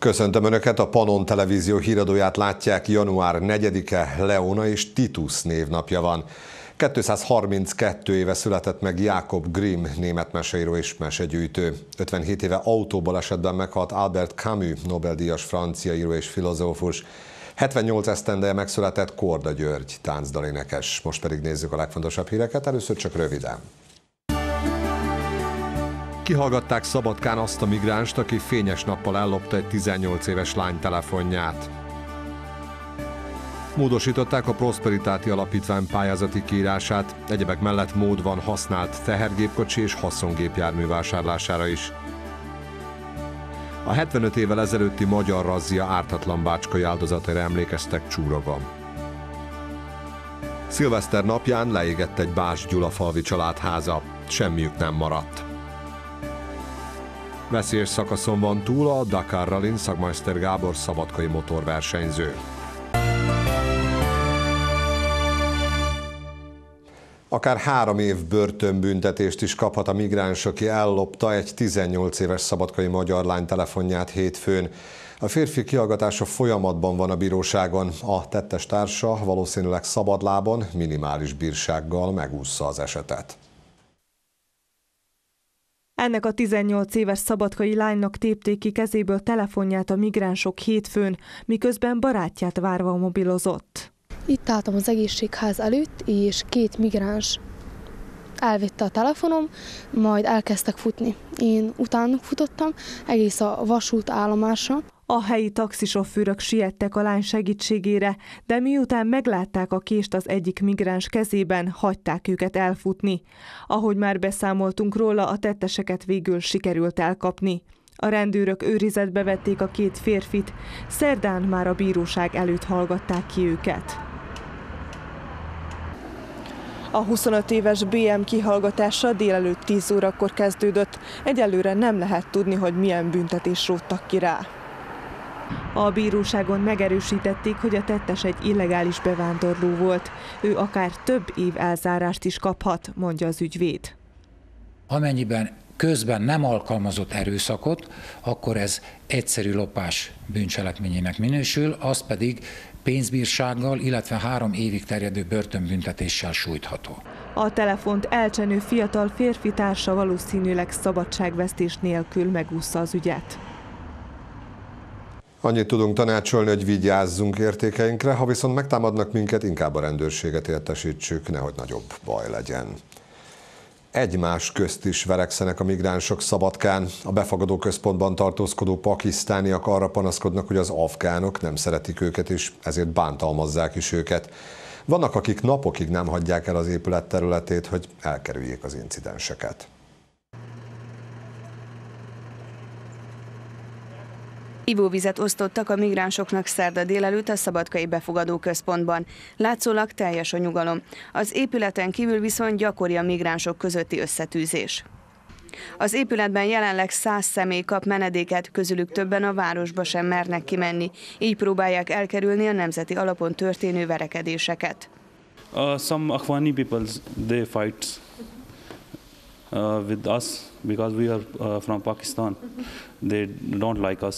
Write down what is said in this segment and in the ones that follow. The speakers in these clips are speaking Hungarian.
Köszöntöm Önöket, a Panon Televízió híradóját látják, január 4-e Leona és Titus névnapja van. 232 éve született meg Jakob Grimm, német meseíró és mesegyűjtő. 57 éve autóból esetben meghalt Albert Camus, Nobel-díjas francia író és filozófus. 78 esztendeje megszületett Korda György, táncdalénekes. Most pedig nézzük a legfontosabb híreket, először csak röviden. Kihallgatták Szabadkán azt a migránst, aki fényes nappal ellopta egy 18 éves lány telefonját. Módosították a Prosperitáti Alapítvány pályázati kiírását, egyebek mellett mód van használt tehergépkocsi és haszongépjármű vásárlására is. A 75 évvel ezelőtti magyar razzia ártatlan bácskai áldozataira emlékeztek Csúrogon. Szilveszter napján leégett egy Bás Gyula falvi családháza, semmiük nem maradt. Veszélyes szakaszon van túl a Dakar Rallin szakmajszter Gábor szabadkai motorversenyző. Akár három év börtönbüntetést is kaphat a migráns, aki ellopta egy 18 éves szabadkai magyar lány telefonját hétfőn. A férfi kihallgatása folyamatban van a bíróságon. A tettes társa valószínűleg szabadlábon, minimális bírsággal megúszza az esetet. Ennek a 18 éves szabadkai lánynak tépték ki kezéből telefonját a migránsok hétfőn, miközben barátját várva mobilozott. Itt álltam az egészségház előtt, és két migráns elvitte a telefonom, majd elkezdtek futni. Én utánuk futottam egész a vasút állomásra. A helyi taxisofőrök siettek a lány segítségére, de miután meglátták a kést az egyik migráns kezében, hagyták őket elfutni. Ahogy már beszámoltunk róla, a tetteseket végül sikerült elkapni. A rendőrök őrizetbe vették a két férfit, szerdán már a bíróság előtt hallgatták ki őket. A 25 éves BM kihallgatása délelőtt 10 órakor kezdődött. Egyelőre nem lehet tudni, hogy milyen büntetés róttak ki rá. A bíróságon megerősítették, hogy a tettes egy illegális bevándorló volt. Ő akár több év elzárást is kaphat, mondja az ügyvéd. Amennyiben közben nem alkalmazott erőszakot, akkor ez egyszerű lopás bűncselekményének minősül, az pedig pénzbírsággal, illetve három évig terjedő börtönbüntetéssel sújtható. A telefont elcsenő fiatal férfi társa valószínűleg szabadságvesztés nélkül megúszza az ügyet. Annyit tudunk tanácsolni, hogy vigyázzunk értékeinkre, ha viszont megtámadnak minket, inkább a rendőrséget értesítsük, nehogy nagyobb baj legyen. Egymás közt is verekszenek a migránsok Szabadkán. A befogadó központban tartózkodó pakisztániak arra panaszkodnak, hogy az afgánok nem szeretik őket, és ezért bántalmazzák is őket. Vannak, akik napokig nem hagyják el az épület területét, hogy elkerüljék az incidenseket. Ivóvizet osztottak a migránsoknak szerda délelőtt a Szabadkai Befogadó Központban. Látszólag teljes a nyugalom. Az épületen kívül viszont gyakori a migránsok közötti összetűzés. Az épületben jelenleg száz személy kap menedéket, közülük többen a városba sem mernek kimenni. Így próbálják elkerülni a nemzeti alapon történő verekedéseket. Uh, some Afghani people they fight uh, with us because we are uh, from Pakistan. They don't like us.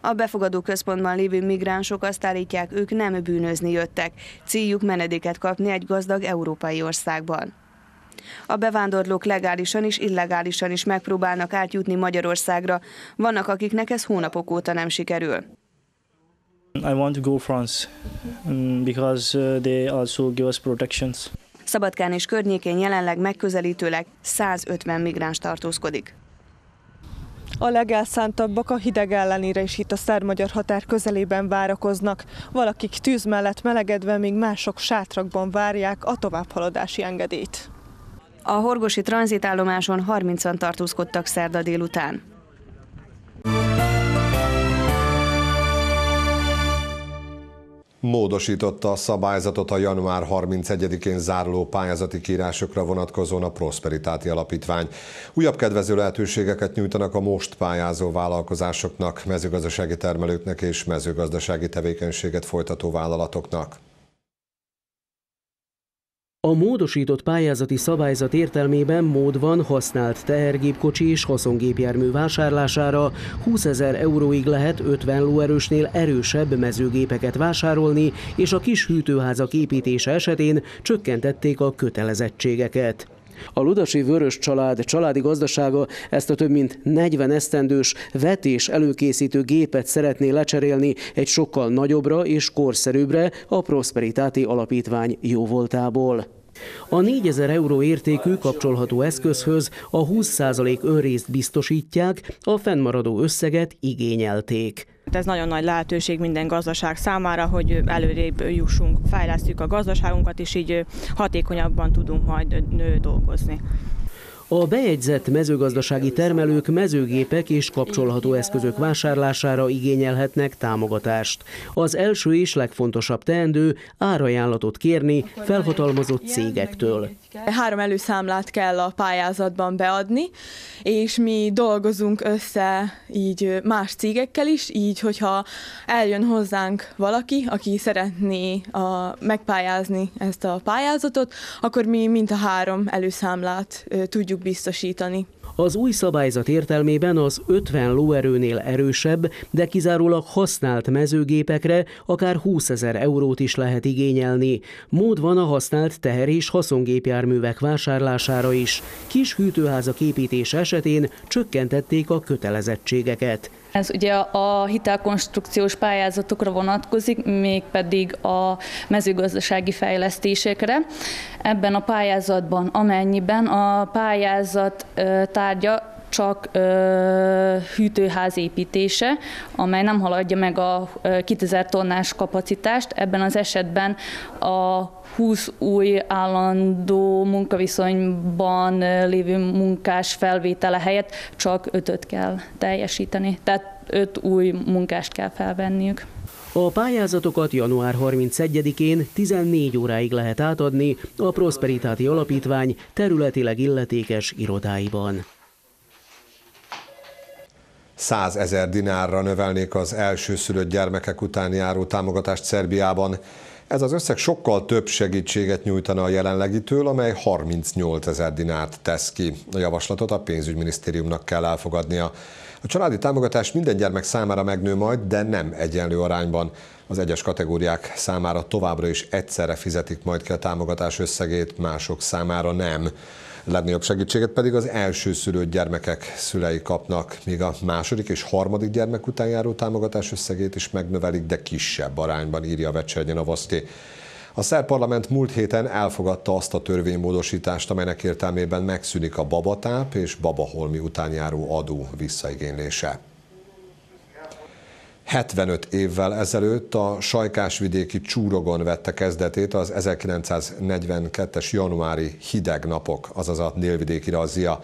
A befogadó központban lévő migránsok azt állítják, ők nem bűnözni jöttek, céljuk menedéket kapni egy gazdag európai országban. A bevándorlók legálisan és illegálisan is megpróbálnak átjutni Magyarországra. Vannak, akiknek ez hónapok óta nem sikerül. I want to go France mm, because uh, they also give us protections. Szabadkán és környékén jelenleg megközelítőleg 150 migráns tartózkodik. A legelszántabbak a hideg ellenére is itt a szermagyar határ közelében várakoznak. Valakik tűz mellett melegedve, még mások sátrakban várják a továbbhaladási engedélyt. A horgosi tranzitállomáson 30-an tartózkodtak szerda délután. Módosította a szabályzatot a január 31-én záruló pályázati kírásokra vonatkozóan a Prosperitáti Alapítvány. Újabb kedvező lehetőségeket nyújtanak a most pályázó vállalkozásoknak, mezőgazdasági termelőknek és mezőgazdasági tevékenységet folytató vállalatoknak. A módosított pályázati szabályzat értelmében mód van használt tehergépkocsi és haszongépjármű vásárlására 20 ezer euróig lehet 50 lóerősnél erősebb mezőgépeket vásárolni, és a kis hűtőházak építése esetén csökkentették a kötelezettségeket. A Ludasi Vörös család családi gazdasága ezt a több mint 40 esztendős vetés előkészítő gépet szeretné lecserélni egy sokkal nagyobbra és korszerűbbre a Prosperitáti Alapítvány jóvoltából. A 4000 euró értékű kapcsolható eszközhöz a 20% önrészt biztosítják, a fennmaradó összeget igényelték. Ez nagyon nagy lehetőség minden gazdaság számára, hogy előrébb jussunk, fejlesztjük a gazdaságunkat, és így hatékonyabban tudunk majd dolgozni. A bejegyzett mezőgazdasági termelők mezőgépek és kapcsolható eszközök vásárlására igényelhetnek támogatást. Az első és legfontosabb teendő árajánlatot kérni felhatalmazott cégektől. Három előszámlát kell a pályázatban beadni, és mi dolgozunk össze így más cégekkel is, így, hogyha eljön hozzánk valaki, aki szeretné a, megpályázni ezt a pályázatot, akkor mi mint a három előszámlát tudjuk biztosítani. Az új szabályzat értelmében az 50 lóerőnél erősebb, de kizárólag használt mezőgépekre akár 20 ezer eurót is lehet igényelni. Mód van a használt teher- és haszongépjárművek vásárlására is. Kis hűtőházak építése esetén csökkentették a kötelezettségeket. Ez ugye a hitelkonstrukciós pályázatokra vonatkozik, mégpedig a mezőgazdasági fejlesztésekre. Ebben a pályázatban, amennyiben a pályázat tárgya csak ö, hűtőház építése, amely nem haladja meg a 2000 tonnás kapacitást. Ebben az esetben a 20 új állandó munkaviszonyban lévő munkás felvétele helyett csak 5 kell teljesíteni. Tehát 5 új munkást kell felvenniük. A pályázatokat január 31-én 14 óráig lehet átadni a Prosperitáti Alapítvány területileg illetékes irodáiban. 100 ezer dinárra növelnék az elsőszülött gyermekek után járó támogatást Szerbiában. Ez az összeg sokkal több segítséget nyújtana a jelenlegitől, amely 38 ezer dinárt tesz ki. A javaslatot a pénzügyminisztériumnak kell elfogadnia. A családi támogatás minden gyermek számára megnő majd, de nem egyenlő arányban. Az egyes kategóriák számára továbbra is egyszerre fizetik majd ki a támogatás összegét, mások számára nem. Legnagyobb segítséget pedig az első szülőt gyermekek szülei kapnak, míg a második és harmadik gyermek után járó támogatás összegét is megnövelik, de kisebb arányban, írja Vecsernyena Vaszti. A szerb parlament múlt héten elfogadta azt a törvénymódosítást, amelynek értelmében megszűnik a babatáp és babaholmi után járó adó visszaigénylése. 75 évvel ezelőtt a Sajkásvidéki Csúrogon vette kezdetét az 1942-es januári hideg napok, azaz a délvidéki razzia.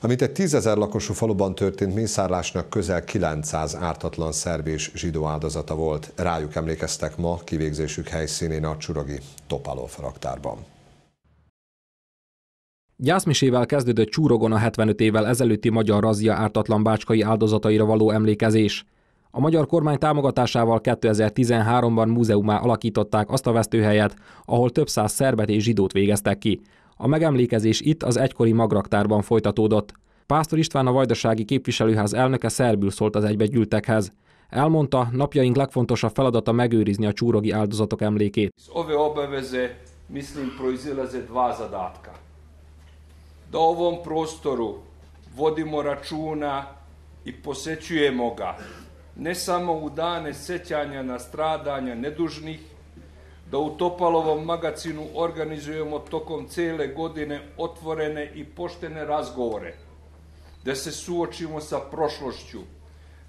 Amit egy tízezer lakosú faluban történt mészárlásnak közel 900 ártatlan szerb és zsidó áldozata volt. Rájuk emlékeztek ma kivégzésük helyszínén a Csurogi Topalov raktárban. Gyászmisével kezdődött Csúrogon a 75 évvel ezelőtti magyar razia ártatlan bácskai áldozataira való emlékezés. A magyar kormány támogatásával 2013-ban múzeumá alakították azt a vesztőhelyet, ahol több száz szerbet és zsidót végeztek ki. A megemlékezés itt az egykori magraktárban folytatódott. Pásztor István a Vajdasági Képviselőház elnöke szerbül szólt az egybegyűltekhez. Elmondta, napjaink legfontosabb feladata megőrizni a csúrogi áldozatok emlékét. Ove obaveze, mislim, proizilaze dva. Da ovom prostoru vodimo računa i posećujemo ga ne samo u dane sećanja na stradanja nedužnih, da u Topalovom magacinu organizujemo tokom cele godine otvorene i poštene razgovore, da se suočimo sa prošlošću,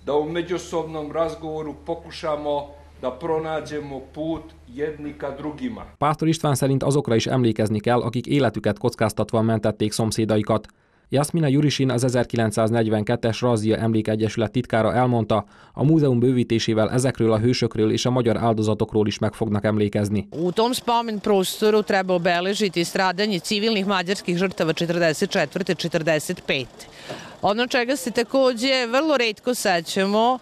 da u međusobnom razgovoru pokušamo da pronađemo put jedni ka drugima. Pásztor István szerint azokra is emlékezni kell, akik életüket kockáztatva mentették szomszédaikat. Jasmina Jurisin, az 1942-es Razia Emlékegyesület titkára elmondta, a múzeum bővítésével ezekről a hősökről és a magyar áldozatokról is meg fognak emlékezni. U tom spomen prostoru treba obeležiti stradanje civilnih mađarskih žrtava 44-45. Ono čega se takođe vrlo redko sećamo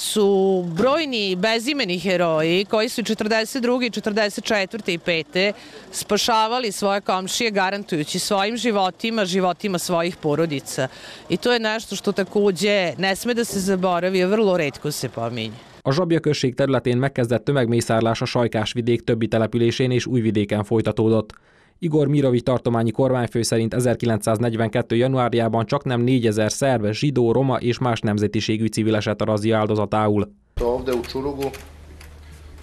su brojni bezimeni heroji koji su 42. 44. i 5. spašavali svoje komšije garantujući svojim životima, životima svojih porodica. I to je nešto što takođe ne sme da se zaboravi, a vrlo redko se pominje. A Zsabja község területén megkezdett tömegmészárlás a Sajkás vidék többi településén és Újvidéken folytatódott. Igor Mirovi tartományi kormányfő szerint 1942. januárjában csak nem 4000 szerve, zsidó, roma és más nemzetiségű civil esett a razia áldozatául. Ovde u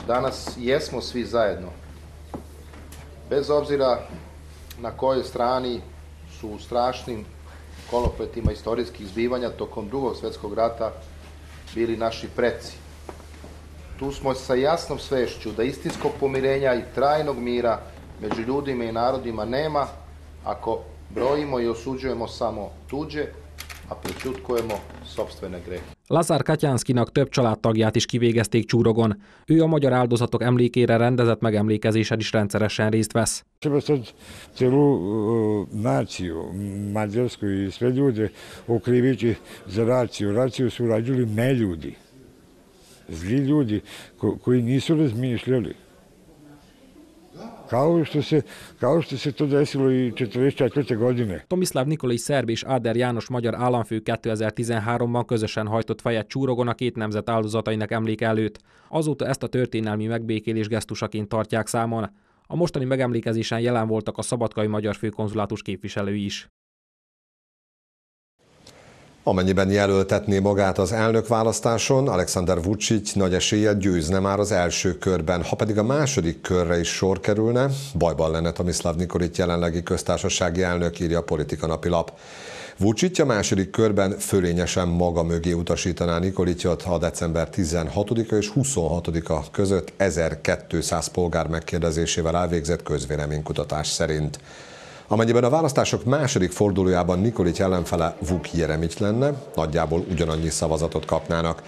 danas jesmo svi zajedno. Bez obzira na kojoj strani su u strašnim kolopletima istorijskih zbivanja tokom drugog svetskog rata bili naši preci. Tu smo sa jasnom svešću da istinskog pomirenja i trajnog mira među ljudima i narodima nema ako brojimo i osuđujemo samo tuđe, a prećutkujemo sobstvene grehe. Lazar Katyánszkinak több családtagját is kivégezték Csúrogon. Ő a magyar áldozatok emlékére rendezett megemlékezésen is rendszeresen részt vesz. Zli ljudi ko, koji nisu razmišljali. Kao što, se, kao što se to desilo i 44. godine. Tomislav Nikolic szerb és Áder János magyar államfő 2013-ban közösen hajtott fejet Csúrogon a két nemzet áldozatainak emléke előtt. Azóta ezt a történelmi megbékélés gesztusaként tartják számon. A mostani megemlékezésen jelen voltak a szabadkai magyar főkonzulátus képviselői is. Amennyiben jelöltetné magát az elnökválasztáson, Alexander Vucic nagy eséllyel győzne már az első körben. Ha pedig a második körre is sor kerülne, bajban lenne Tomislav Nikolic jelenlegi köztársasági elnök, írja a Politika napilap. Vucic a második körben fölényesen maga mögé utasítaná Nikolicot a december 16-a és 26-a között 1200 polgár megkérdezésével elvégzett közvéleménykutatás szerint. Amennyiben a választások második fordulójában Nikolic ellenfele Vuk Jeremic lenne, nagyjából ugyanannyi szavazatot kapnának.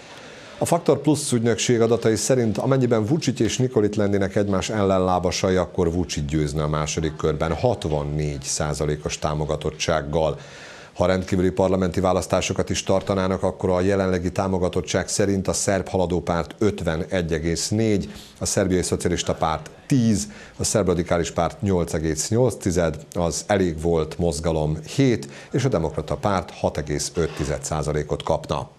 A Faktor Plus ügynökség adatai szerint, amennyiben Vucic és Nikolit lennének egymás ellenlábasai, akkor Vucic győzne a második körben 64 os támogatottsággal. Ha rendkívüli parlamenti választásokat is tartanának, akkor a jelenlegi támogatottság szerint a szerb haladó párt 51,4, a szerbiai szocialista párt 10, a szerb radikális párt 8,8, az elég volt mozgalom 7, és a demokrata párt 6,5%-ot kapna.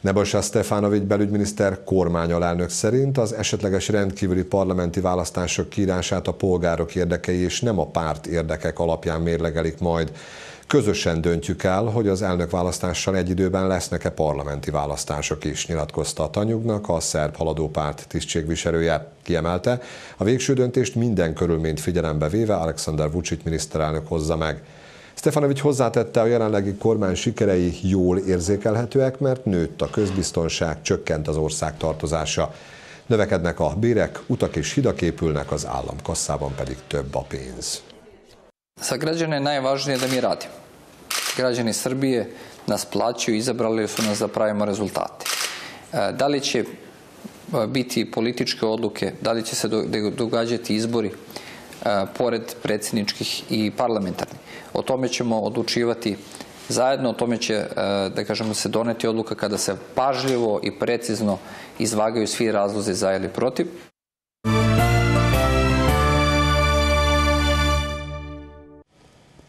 Nebojsa Stefanovics belügyminiszter kormányalelnök szerint az esetleges rendkívüli parlamenti választások kiírását a polgárok érdekei és nem a párt érdekek alapján mérlegelik majd. Közösen döntjük el, hogy az elnökválasztással egy időben lesznek-e parlamenti választások is, nyilatkozta a Tanyugnak a szerb haladópárt tisztségviselője. Kiemelte, a végső döntést minden körülményt figyelembe véve Alexander Vucic miniszterelnök hozza meg. Stefanovics hozzátette, a jelenlegi kormány sikerei jól érzékelhetőek, mert nőtt a közbiztonság, csökkent az ország tartozása. Növekednek a bérek, utak és hidak épülnek, az államkasszában pedig több a pénz. Za građane je najvažnije da mi radimo. Građani Srbije nas plaćaju, izabrali su nas da pravimo rezultate. Da li će biti političke odluke, da li će se događati izbori, pored predsjedničkih i parlamentarnih. O tome ćemo odlučivati zajedno, o tome će, da kažemo, se doneti odluka kada se pažljivo i precizno izvagaju svi razlozi za ili protiv.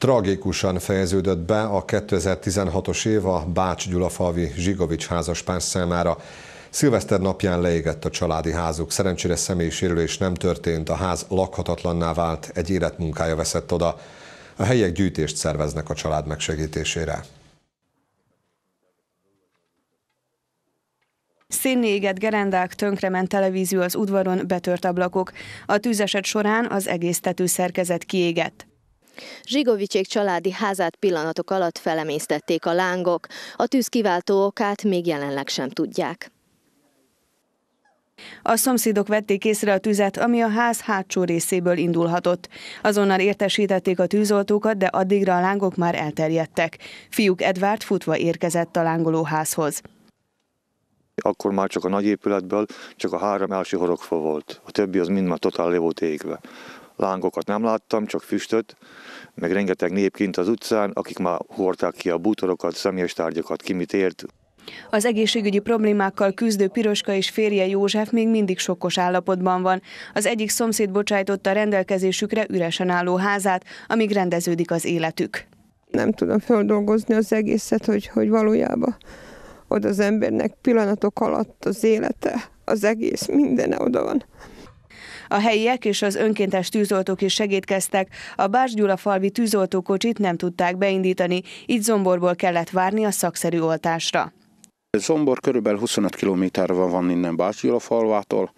Tragikusan fejeződött be a 2016-os év a Bács Gyulafalvi Zsigovics házaspár számára. Szilveszter napján leégett a családi házuk. Szerencsére személyi sérülés nem történt, a ház lakhatatlanná vált, egy életmunkája veszett oda. A helyiek gyűjtést szerveznek a család megsegítésére. Szénné égett gerendák, tönkrement televízió az udvaron, betört ablakok. A tűzeset során az egész tetőszerkezet kiégett. Zsigovicsék családi házát pillanatok alatt felemésztették a lángok. A tűz kiváltó okát még jelenleg sem tudják. A szomszédok vették észre a tüzet, ami a ház hátsó részéből indulhatott. Azonnal értesítették a tűzoltókat, de addigra a lángok már elterjedtek. Fiúk Edvard futva érkezett a lángoló házhoz. Akkor már csak a nagy épületből csak a három első horogfa volt. A többi az mind már totál le volt égve. Lángokat nem láttam, csak füstöt, meg rengeteg nép kint az utcán, akik már hordták ki a bútorokat, személyes tárgyakat, ki mit ért. Az egészségügyi problémákkal küzdő Piroska és férje József még mindig sokkos állapotban van. Az egyik szomszéd bocsájtotta rendelkezésükre üresen álló házát, amíg rendeződik az életük. Nem tudom feldolgozni az egészet, hogy, hogy valójában oda az embernek pillanatok alatt az élete, az egész, minden oda van. A helyiek és az önkéntes tűzoltók is segítkeztek, a Bárs Gyula falvi tűzoltókocsit nem tudták beindítani, így Zomborból kellett várni a szakszerű oltásra. Zombor körülbelül 25 kilométerre van innen Bács Gyula falvától,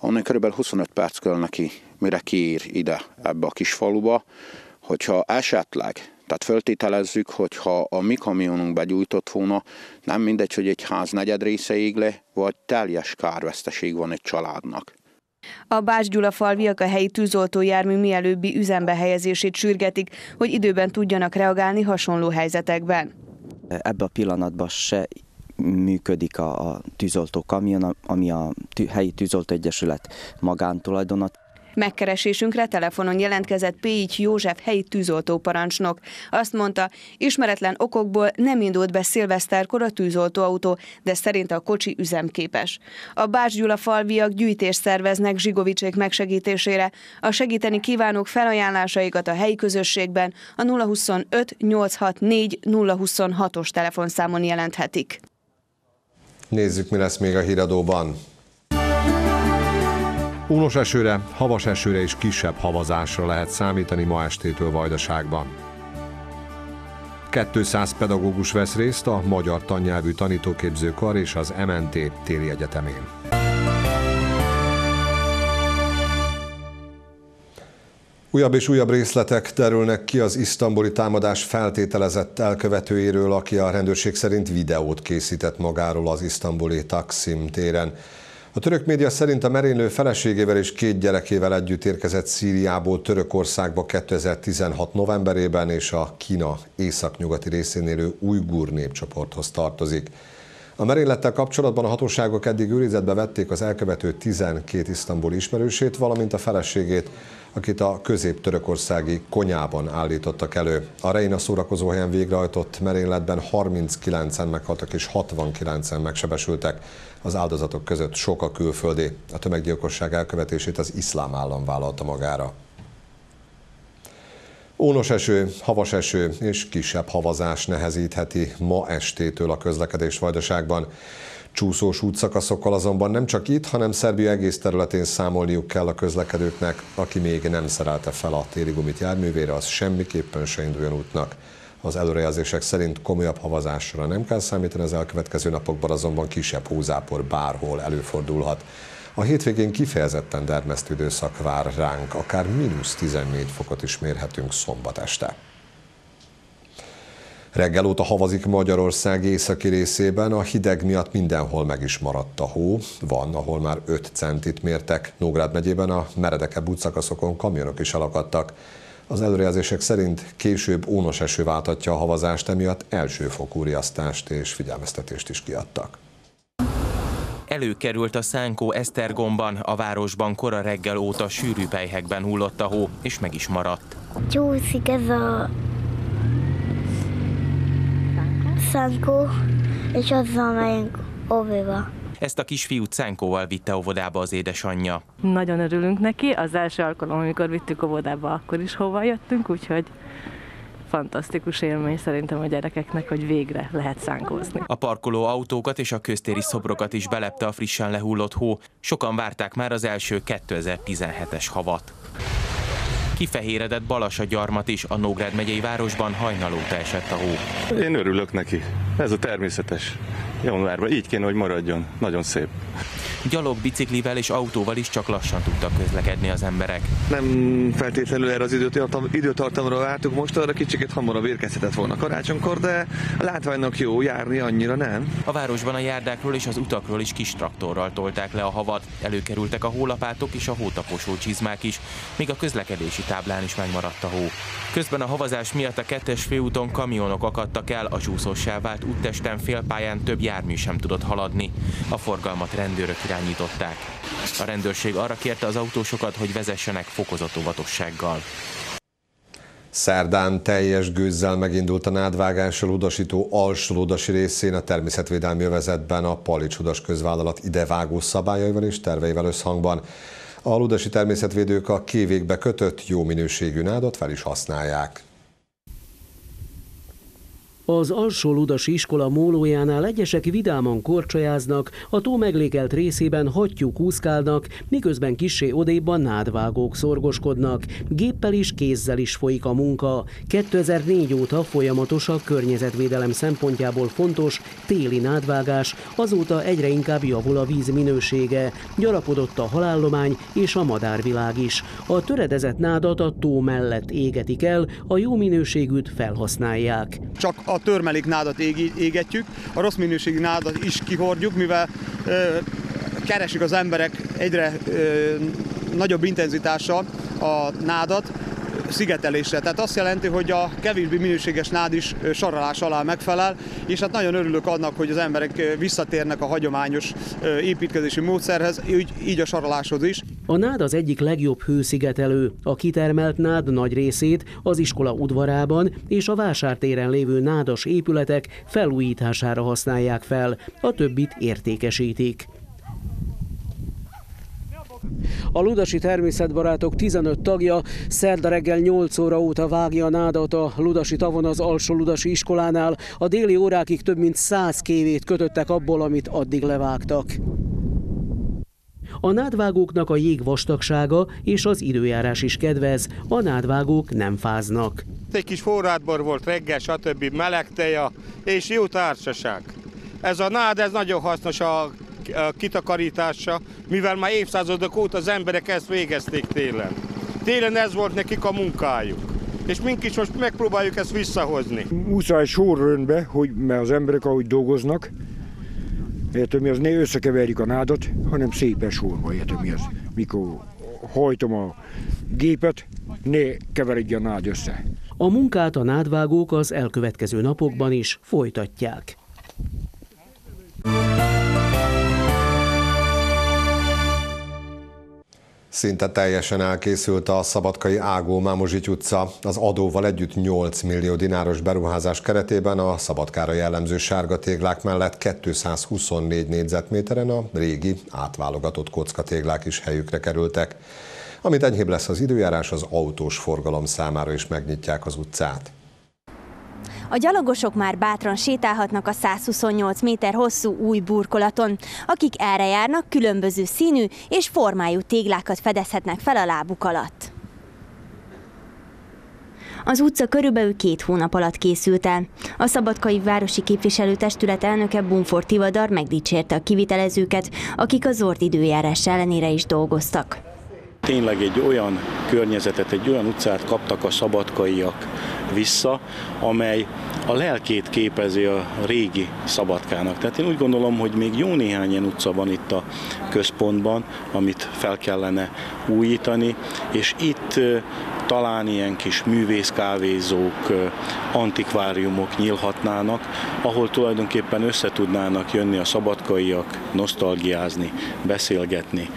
onnan körülbelül 25 perc kell neki, mire kiír ide ebbe a kis faluba, hogyha esetleg tehát föltételezzük, hogyha a mi kamionunk begyújtott volna, nem mindegy, hogy egy ház negyed része ég le, vagy teljes kárveszteség van egy családnak. A Bács Gyula falviak a helyi tűzoltójármű mielőbbi üzembe helyezését sürgetik, hogy időben tudjanak reagálni hasonló helyzetekben. Ebben a pillanatban se működik a, a tűzoltó kamion, ami a tű, helyi tűzoltóegyesület magántulajdonat. Megkeresésünkre telefonon jelentkezett Péics József helyi tűzoltóparancsnok. Azt mondta, ismeretlen okokból nem indult be szilveszterkor a tűzoltóautó, de szerint a kocsi üzemképes. A Bács Gyula falviak gyűjtést szerveznek Zsigovicsék megsegítésére. A segíteni kívánók felajánlásaikat a helyi közösségben a 025 864 026-os telefonszámon jelenthetik. Nézzük, mi lesz még a híradóban. Únos esőre, havas esőre és kisebb havazásra lehet számítani ma estétől Vajdaságban. 200 pedagógus vesz részt a Magyar Tannyelvű Tanítóképzőkar és az MNT téli egyetemén. Újabb és újabb részletek derülnek ki az isztambuli támadás feltételezett elkövetőjéről, aki a rendőrség szerint videót készített magáról az isztambuli Taksim téren. A török média szerint a merénylő feleségével és két gyerekével együtt érkezett Szíriából Törökországba 2016 novemberében, és a Kína északnyugati részén élő ujgur népcsoporthoz tartozik. A merénylettel kapcsolatban a hatóságok eddig őrizetbe vették az elkövető 12 isztambuli ismerősét, valamint a feleségét, akit a közép-törökországi konyában állítottak elő. A Reina szórakozóhelyen végrehajtott merényletben 39-en meghaltak és 69-en megsebesültek. Az áldozatok között sok a külföldi. A tömeggyilkosság elkövetését az iszlám állam vállalta magára. Ónos eső, havas eső és kisebb havazás nehezítheti ma estétől a közlekedés Vajdaságban. Csúszós útszakaszokkal azonban nem csak itt, hanem Szerbia egész területén számolniuk kell a közlekedőknek, aki még nem szerelte fel a téli gumit járművére, az semmiképpen se induljon útnak. Az előrejelzések szerint komolyabb havazásra nem kell számítani az elkövetkező napokban, azonban kisebb hózápor bárhol előfordulhat. A hétvégén kifejezetten dermesztő időszak vár ránk, akár mínusz 14 fokot is mérhetünk szombat este. Reggel óta havazik Magyarország északi részében, a hideg miatt mindenhol meg is maradt a hó. Van, ahol már 5 centit mértek. Nógrád megyében a meredekebb útszakaszokon kamionok is elakadtak. Az előrejelzések szerint később ónos eső váltatja a havazást, emiatt elsőfokú riasztást és figyelmeztetést is kiadtak. Előkerült a Szánkó Esztergomban, a városban kora reggel óta sűrű pejhekben hullott a hó, és meg is maradt. Csúszik ez a Szánkó, és azzal megyünk óviba. Ezt a kisfiút Szánkóval vitte óvodába az édesanyja. Nagyon örülünk neki, az első alkalom, amikor vittük óvodába, akkor is hova jöttünk, úgyhogy fantasztikus élmény szerintem a gyerekeknek, hogy végre lehet szánkózni. A parkoló autókat és a köztéri szobrokat is belepte a frissen lehullott hó. Sokan várták már az első 2017-es havat. Kifehéredett Balasa gyarmat is, a Nógrád megyei városban hajnalóta esett a hó. Én örülök neki. Ez a természetes. Januárban így kéne, hogy maradjon. Nagyon szép. Gyalog, biciklivel és autóval is csak lassan tudtak közlekedni az emberek. Nem feltétlenül erre az időtartam, időtartamra vártuk most, arra kicsit hamarabb érkezhetett volna karácsonykor, de a látványnak jó járni annyira nem. A városban a járdákról és az utakról is kis traktorral tolták le a havat. Előkerültek a hólapátok és a hótaposó csizmák is, míg a közlekedési táblán is megmaradt a hó. Közben a havazás miatt a kettes főúton kamionok akadtak el, a csúszósá vált úttesten félpályán több jármű sem tudott haladni. A forgalmat rendőrök irányították. A rendőrség arra kérte az autósokat, hogy vezessenek fokozott óvatossággal. Szerdán teljes gőzzel megindult a nádvágással udasító alsó részén a természetvédelmi övezetben a Palicsudas közvállalat idevágó szabályaival és terveivel összhangban. A ludasi természetvédők a kévékbe kötött jó minőségű nádat fel is használják. Az alsó ludasi iskola mólójánál egyesek vidáman korcsolyáznak, a tó meglékelt részében hattyúk úszkálnak, miközben kissé odébb nádvágók szorgoskodnak. Géppel is, kézzel is folyik a munka. 2004 óta folyamatos a környezetvédelem szempontjából fontos téli nádvágás, azóta egyre inkább javul a víz minősége. Gyarapodott a halállomány és a madárvilág is. A töredezett nádat a tó mellett égetik el, a jó minőségűt felhasználják. Csak a törmelék nádat égetjük, a rossz minőségű nádat is kihordjuk, mivel ö, keresik az emberek egyre ö, nagyobb intenzitással a nádat, szigetelésre. Tehát azt jelenti, hogy a kevésbé minőséges nád is sorolás alá megfelel, és hát nagyon örülök annak, hogy az emberek visszatérnek a hagyományos építkezési módszerhez, így, így a soroláshoz is. A nád az egyik legjobb hőszigetelő. A kitermelt nád nagy részét az iskola udvarában és a vásártéren lévő nádas épületek felújítására használják fel, a többit értékesítik. A Ludasi Természetbarátok 15 tagja szerda reggel 8 óra óta vágja a nádat a Ludasi tavon az Alsó Ludasi iskolánál. A déli órákig több mint 100 kévét kötöttek abból, amit addig levágtak. A nádvágóknak a jég vastagsága és az időjárás is kedvez, a nádvágók nem fáznak. Egy kis forrádbor volt reggel, stb. meleg teja és jó társaság. Ez a nád, ez nagyon hasznos a kitakarítása, mivel már évszázadok óta az emberek ezt végezték télen. Télen ez volt nekik a munkájuk. És mink is most megpróbáljuk ezt visszahozni. Muszáj sorrendbe, hogy mert az emberek ahogy dolgoznak, értem mi az, ne összekeverjük a nádat, hanem szépen sorba, értem mi az. Mikor hajtom a gépet, ne keveredj a nád össze. A munkát a nádvágók az elkövetkező napokban is folytatják. Szinte teljesen elkészült a Szabadkai Ágó Mámozsity utca. Az adóval együtt 8 millió dináros beruházás keretében a Szabadkára jellemző sárga téglák mellett 224 négyzetméteren a régi átválogatott kockatéglák is helyükre kerültek. Amit enyhébb lesz az időjárás, az autós forgalom számára is megnyitják az utcát. A gyalogosok már bátran sétálhatnak a 128 méter hosszú új burkolaton. Akik erre járnak, különböző színű és formájú téglákat fedezhetnek fel a lábuk alatt. Az utca körülbelül két hónap alatt készült el. A Szabadkai Városi Képviselőtestület elnöke Bumfor Tivadar megdicsérte a kivitelezőket, akik az zord időjárás ellenére is dolgoztak. Tényleg egy olyan környezetet, egy olyan utcát kaptak a szabadkaiak vissza, amely a lelkét képezi a régi Szabadkának. Tehát én úgy gondolom, hogy még jó néhány ilyen utca van itt a központban, amit fel kellene újítani, és itt talán ilyen kis művészkávézók, antikváriumok nyílhatnának, ahol tulajdonképpen összetudnának jönni a szabadkaiak, nosztalgiázni, beszélgetni,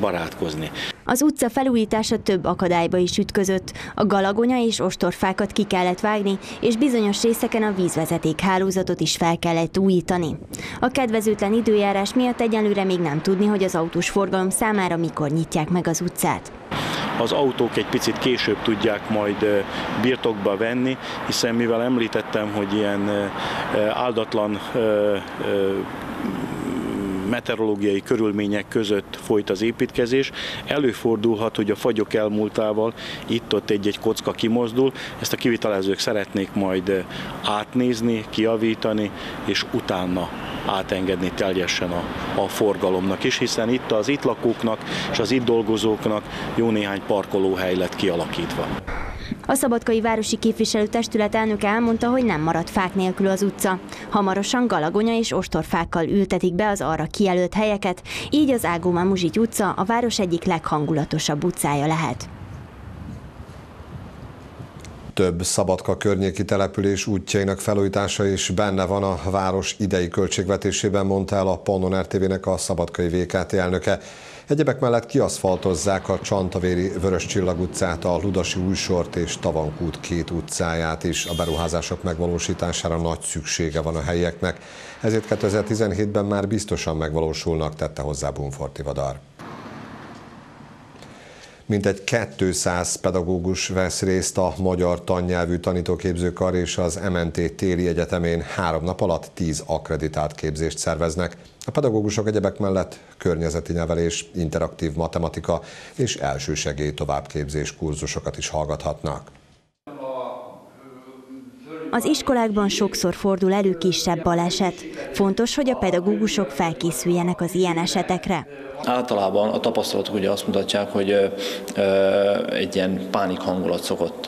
barátkozni. Az utca felújítása több akadályba is ütközött. A galagonya és ostorfákat ki kellett vágni, és bizonyos részeken a vízvezeték hálózatot is fel kellett újítani. A kedvezőtlen időjárás miatt egyelőre még nem tudni, hogy az autós forgalom számára mikor nyitják meg az utcát az autók egy picit később tudják majd birtokba venni, hiszen mivel említettem, hogy ilyen áldatlan meteorológiai körülmények között folyt az építkezés. Előfordulhat, hogy a fagyok elmúltával itt-ott egy-egy kocka kimozdul, ezt a kivitelezők szeretnék majd átnézni, kiavítani, és utána átengedni teljesen a, a forgalomnak is, hiszen itt az itt lakóknak és az itt dolgozóknak jó néhány parkolóhely lett kialakítva. A Szabadkai Városi Képviselőtestület elnöke elmondta, hogy nem marad fák nélkül az utca. Hamarosan galagonya és ostorfákkal ültetik be az arra kijelölt helyeket, így az Ágóma Muzsigy utca a város egyik leghangulatosabb utcája lehet. Több Szabadka környéki település útjainak felújítása is benne van a város idei költségvetésében, mondta el a Pannon RTV-nek a Szabadkai VKT elnöke. Egyebek mellett kiaszfaltozzák a Csantavéri Vörös Csillag utcát, a Ludasi Újsort és Tavankút két utcáját is. A beruházások megvalósítására nagy szüksége van a helyieknek, ezért 2017-ben már biztosan megvalósulnak, tette hozzá Bunforti Vadar. Mintegy 200 pedagógus vesz részt a magyar tannyelvű tanítóképzőkar és az MNT téli egyetemén három nap alatt 10 akreditált képzést szerveznek. A pedagógusok egyebek mellett környezeti nevelés, interaktív matematika és elsősegély továbbképzés kurzusokat is hallgathatnak. Az iskolákban sokszor fordul elő kisebb baleset. Fontos, hogy a pedagógusok felkészüljenek az ilyen esetekre. Általában a tapasztalatok ugye azt mutatják, hogy egy ilyen pánik hangulat szokott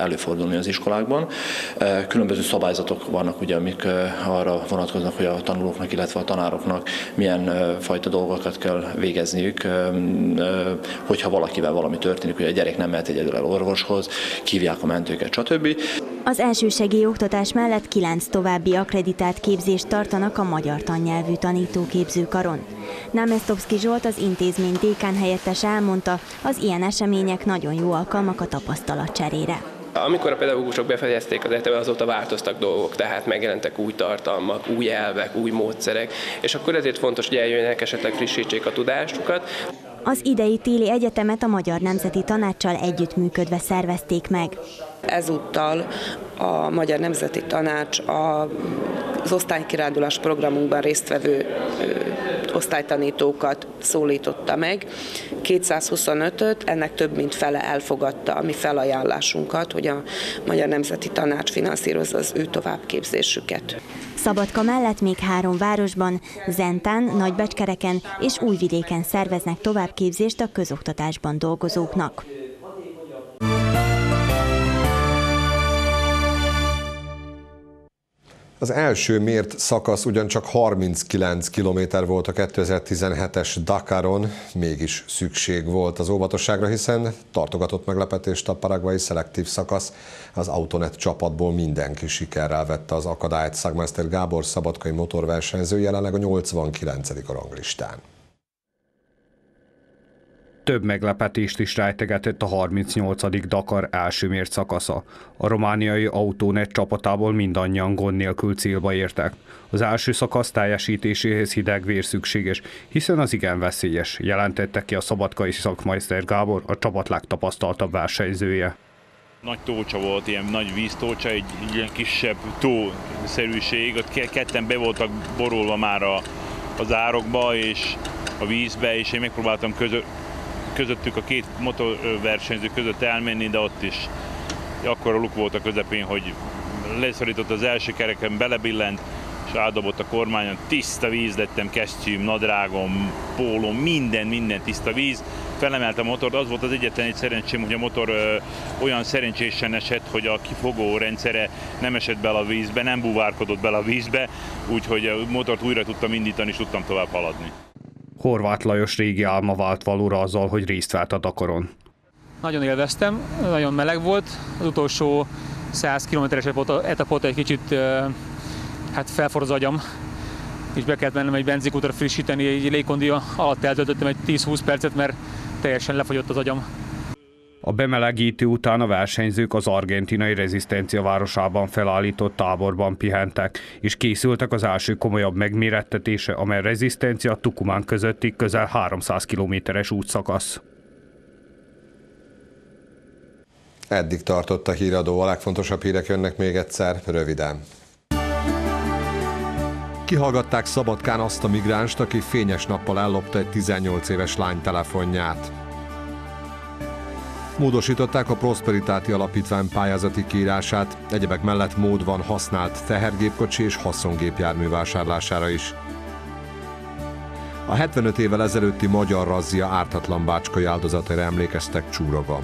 előfordulni az iskolákban. Különböző szabályzatok vannak, ugye, amik arra vonatkoznak, hogy a tanulóknak, illetve a tanároknak milyen fajta dolgokat kell végezniük, hogyha valakivel valami történik, hogy a gyerek nem mehet egyedül el orvoshoz, kívják a mentőket, stb. Az elsősegély oktatás mellett kilenc további akreditált képzést tartanak a magyar tannyelvű tanítóképzőkaron. Námesztovszki Zsolt, az intézmény dékán helyettes elmondta, az ilyen események nagyon jó alkalmak a tapasztalatcserére. Amikor a pedagógusok befejezték az egyetemet, azóta változtak dolgok, tehát megjelentek új tartalmak, új elvek, új módszerek, és akkor ezért fontos, hogy eljöjjenek, esetleg frissítsék a tudásukat. Az idei téli egyetemet a Magyar Nemzeti Tanácssal együttműködve szervezték meg. Ezúttal a Magyar Nemzeti Tanács az osztálykirándulás programunkban résztvevő osztálytanítókat szólította meg. 225-öt, ennek több mint fele elfogadta a mi felajánlásunkat, hogy a Magyar Nemzeti Tanács finanszírozza az ő továbbképzésüket. Szabadka mellett még három városban, Zentán, Nagybecskereken és Újvidéken szerveznek továbbképzést a közoktatásban dolgozóknak. Az első mért szakasz ugyancsak 39 km volt a 2017-es Dakaron, mégis szükség volt az óvatosságra, hiszen tartogatott meglepetést a paragvai szelektív szakasz. Az Autonet csapatból mindenki sikerrel vette az akadályt. Szagmester Gábor szabadkai motorversenyző jelenleg a 89. a ranglistán több meglepetést is rejtegetett a 38. Dakar első mért szakasza. A romániai autónet csapatából mindannyian gond nélkül célba értek. Az első szakasz teljesítéséhez hideg vér szükséges, hiszen az igen veszélyes, jelentette ki a szabadkai szakmajszter Gábor, a csapat legtapasztaltabb versenyzője. Nagy tócsa volt, ilyen nagy víztócsa, egy, egy ilyen kisebb tószerűség, ott ketten be voltak borulva már a, az árokba és a vízbe, és én megpróbáltam közö, közöttük a két motorversenyző között elmenni, de ott is akkor a luk volt a közepén, hogy leszorított az első kereken, belebillent, és áldobott a kormányon, tiszta víz lettem, kesztyűm, nadrágom, póló, minden, minden tiszta víz. Felemeltem a motort, az volt az egyetlen egy szerencsém, hogy a motor ö, olyan szerencsésen esett, hogy a kifogó rendszere nem esett bele a vízbe, nem buvárkodott bele a vízbe, úgyhogy a motort újra tudtam indítani, és tudtam tovább haladni. Horváth Lajos régi álma vált valóra azzal, hogy részt vett a Dakaron. Nagyon élveztem, nagyon meleg volt. Az utolsó 100 kilométeres etapot egy kicsit hát felforr az agyam, és be kellett mennem egy benzinkútra frissíteni, egy légkondi alatt eltöltöttem egy 10-20 percet, mert teljesen lefagyott az agyam. A bemelegítő után a versenyzők az argentinai rezisztencia városában felállított táborban pihentek, és készültek az első komolyabb megmérettetése, amely rezisztencia Tucumán közötti közel 300 kilométeres útszakasz. Eddig tartott a híradó, a legfontosabb hírek jönnek még egyszer, röviden. Kihallgatták Szabadkán azt a migránst, aki fényes nappal ellopta egy 18 éves lány telefonját. Módosították a Prosperitáti Alapítvány pályázati kiírását, egyebek mellett mód van használt tehergépkocsi és haszongépjármű vásárlására is. A 75 évvel ezelőtti magyar razzia ártatlan bácskai áldozataira emlékeztek Csúrogon.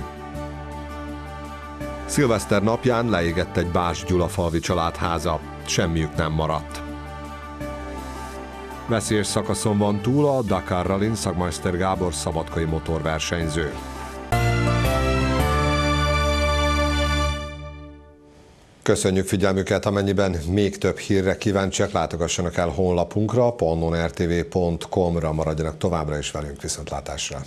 Szilveszter napján leégett egy Bás Gyula falvi családháza, semmiük nem maradt. Veszélyes szakaszon van túl a Dakar Rallin szakmajszter Gábor szabadkai motorversenyző. Köszönjük figyelmüket, amennyiben még több hírre kíváncsiak, látogassanak el honlapunkra, pannonrtv.com-ra maradjanak továbbra is velünk viszontlátásra.